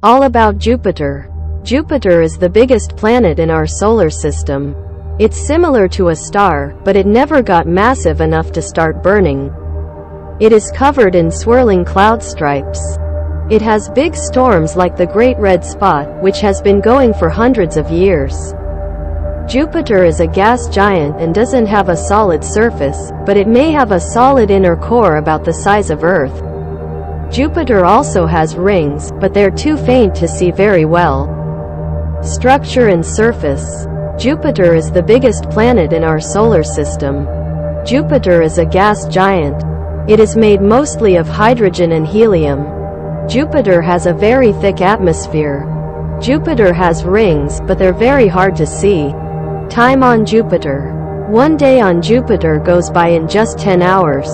All about Jupiter. Jupiter is the biggest planet in our solar system. It's similar to a star, but it never got massive enough to start burning. It is covered in swirling cloud stripes. It has big storms like the Great Red Spot, which has been going for hundreds of years. Jupiter is a gas giant and doesn't have a solid surface, but it may have a solid inner core about the size of Earth. Jupiter also has rings, but they're too faint to see very well. Structure and surface. Jupiter is the biggest planet in our solar system. Jupiter is a gas giant. It is made mostly of hydrogen and helium. Jupiter has a very thick atmosphere. Jupiter has rings, but they're very hard to see. Time on Jupiter. One day on Jupiter goes by in just 10 hours.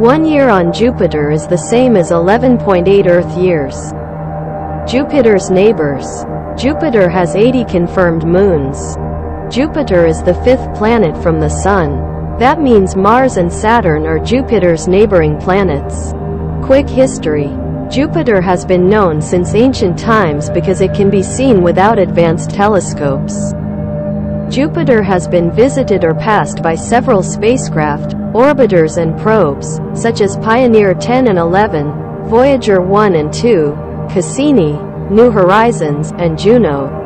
One year on Jupiter is the same as 11.8 Earth years. Jupiter's neighbors. Jupiter has 80 confirmed moons. Jupiter is the fifth planet from the Sun. That means Mars and Saturn are Jupiter's neighboring planets. Quick history. Jupiter has been known since ancient times because it can be seen without advanced telescopes. Jupiter has been visited or passed by several spacecraft, orbiters and probes, such as Pioneer 10 and 11, Voyager 1 and 2, Cassini, New Horizons, and Juno.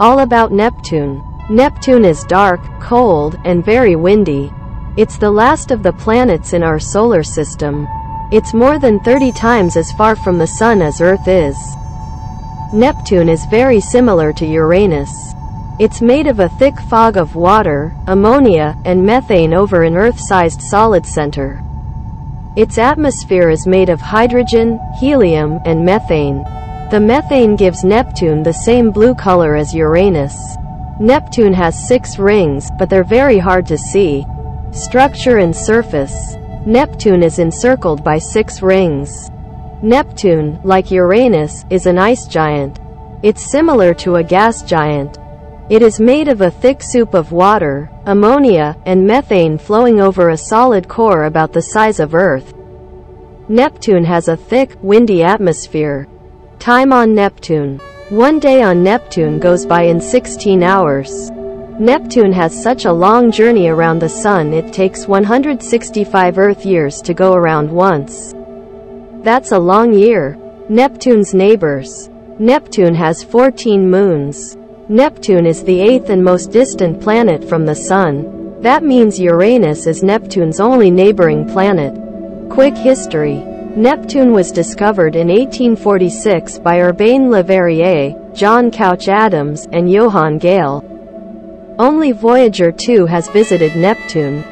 All about Neptune. Neptune is dark, cold, and very windy. It's the last of the planets in our solar system. It's more than 30 times as far from the Sun as Earth is. Neptune is very similar to Uranus. It's made of a thick fog of water, ammonia, and methane over an Earth-sized solid center. Its atmosphere is made of hydrogen, helium, and methane. The methane gives Neptune the same blue color as Uranus. Neptune has six rings, but they're very hard to see. Structure and surface. Neptune is encircled by six rings. Neptune, like Uranus, is an ice giant. It's similar to a gas giant. It is made of a thick soup of water, ammonia, and methane flowing over a solid core about the size of Earth. Neptune has a thick, windy atmosphere. Time on Neptune. One day on Neptune goes by in 16 hours. Neptune has such a long journey around the Sun it takes 165 Earth years to go around once. That's a long year. Neptune's neighbors. Neptune has 14 moons. Neptune is the eighth and most distant planet from the Sun. That means Uranus is Neptune's only neighboring planet. Quick history. Neptune was discovered in 1846 by Urbain Le Verrier, John Couch Adams, and Johann Galle. Only Voyager 2 has visited Neptune.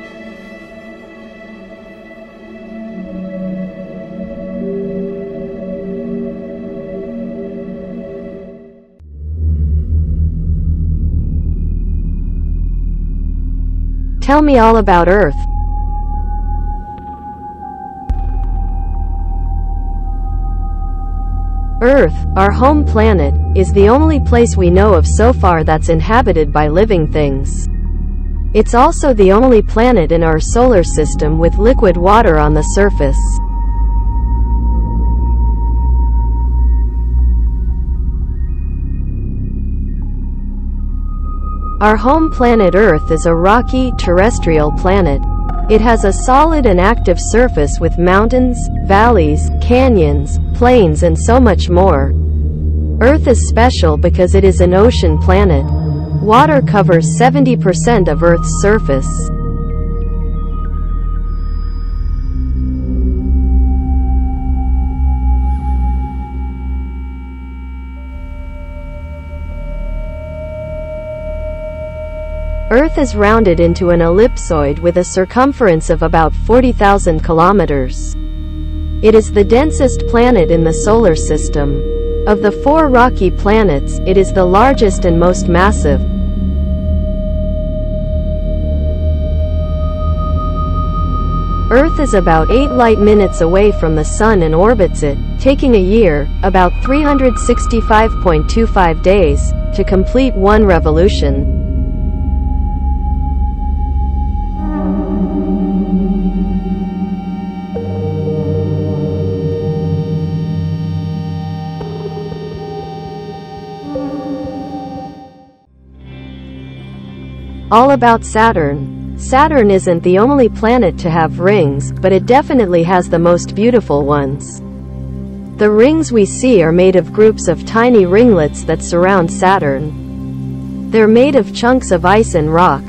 Tell me all about Earth. Earth, our home planet, is the only place we know of so far that's inhabited by living things. It's also the only planet in our solar system with liquid water on the surface. Our home planet Earth is a rocky, terrestrial planet. It has a solid and active surface with mountains, valleys, canyons, plains and so much more. Earth is special because it is an ocean planet. Water covers 70% of Earth's surface. Earth is rounded into an ellipsoid with a circumference of about 40,000 kilometers. It is the densest planet in the solar system. Of the four rocky planets, it is the largest and most massive. Earth is about 8 light minutes away from the Sun and orbits it, taking a year, about 365.25 days, to complete one revolution. All about Saturn. Saturn isn't the only planet to have rings, but it definitely has the most beautiful ones. The rings we see are made of groups of tiny ringlets that surround Saturn. They're made of chunks of ice and rock.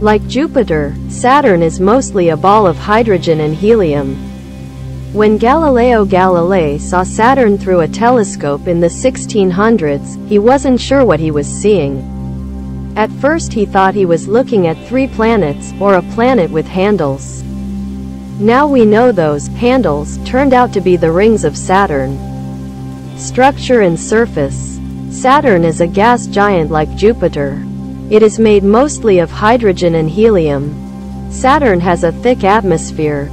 Like Jupiter, Saturn is mostly a ball of hydrogen and helium. When Galileo Galilei saw Saturn through a telescope in the 1600s, he wasn't sure what he was seeing. At first he thought he was looking at three planets, or a planet with handles. Now we know those handles turned out to be the rings of Saturn. Structure and surface. Saturn is a gas giant like Jupiter. It is made mostly of hydrogen and helium. Saturn has a thick atmosphere.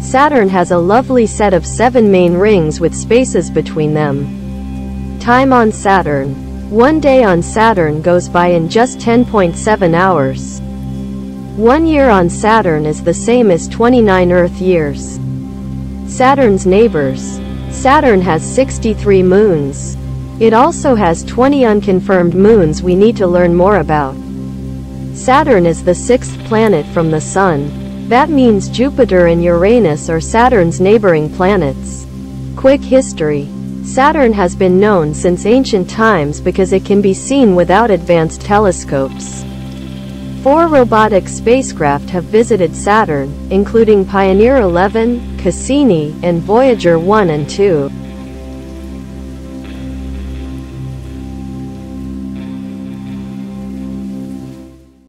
Saturn has a lovely set of seven main rings with spaces between them. Time on Saturn. One day on Saturn goes by in just 10.7 hours. One year on Saturn is the same as 29 Earth years. Saturn's neighbors. Saturn has 63 moons. It also has 20 unconfirmed moons we need to learn more about. Saturn is the sixth planet from the Sun. That means Jupiter and Uranus are Saturn's neighboring planets. Quick history. Saturn has been known since ancient times because it can be seen without advanced telescopes. Four robotic spacecraft have visited Saturn, including Pioneer 11, Cassini, and Voyager 1 and 2.